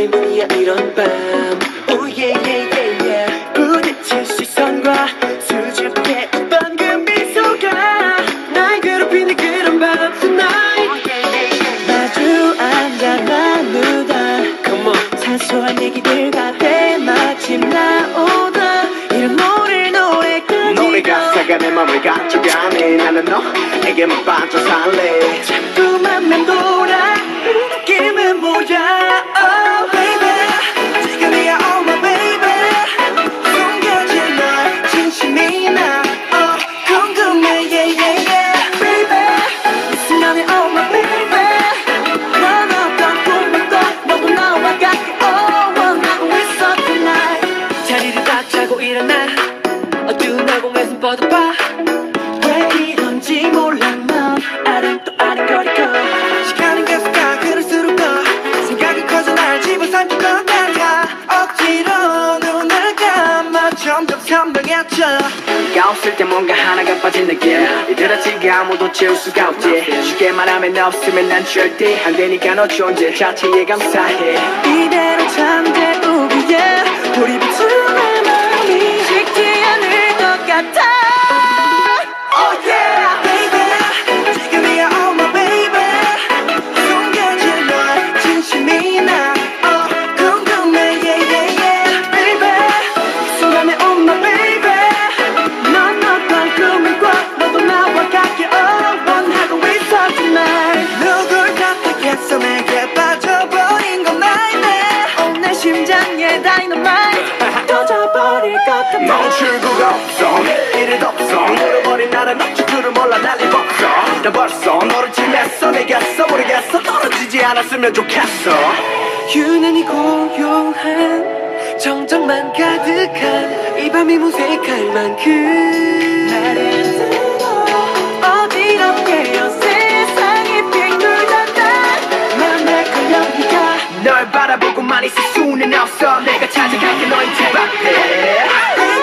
때문이야 이런 밤. 오예예예예 oh yeah, yeah, yeah, 부딪힌 시선과 수줍게 방금 미소가 날 괴롭히는 그런 밤. tonight 마주 앉아 나누다. Come on. 사소한 얘기들과 때마침 나오다. 이런 노래 노래까지 노래 가사가 내 맘을 가져가네 나는 너에게만 빠져 살래. 자꾸만 맴돌아. 느낌은 뭐야? Oh. 뻗어 봐. 왜 이런지 몰라 넌. 아름또 아른거리고 시간은 계속 가 그럴수록 더. 생각이 커져 날 집어삼킬 것 같아 억지로 눈을 감아 점점 선명해져. 네가 없을 때 뭔가 하나가 빠진 느낌. 이들어지가 아무도 채울 수가 없지. 쉽게 말하면 너 없으면 난 절대 안 되니까 너 존재 자체에 감사해. 이대로 잠재 터져버릴 것 같아 멈출 수가 없어. 없어 물어버린 나는 어쩔 줄을 몰라 난리 없어. 나 벌써 너를 지냈어. 내겠어 모르겠어. 떨어지지 않았으면 좋겠어. 유난히 고요한 정적만 가득한 이 밤이 무색할 만큼 자꾸만 이 세수는 없어. 내가 찾아갈게 너의 대박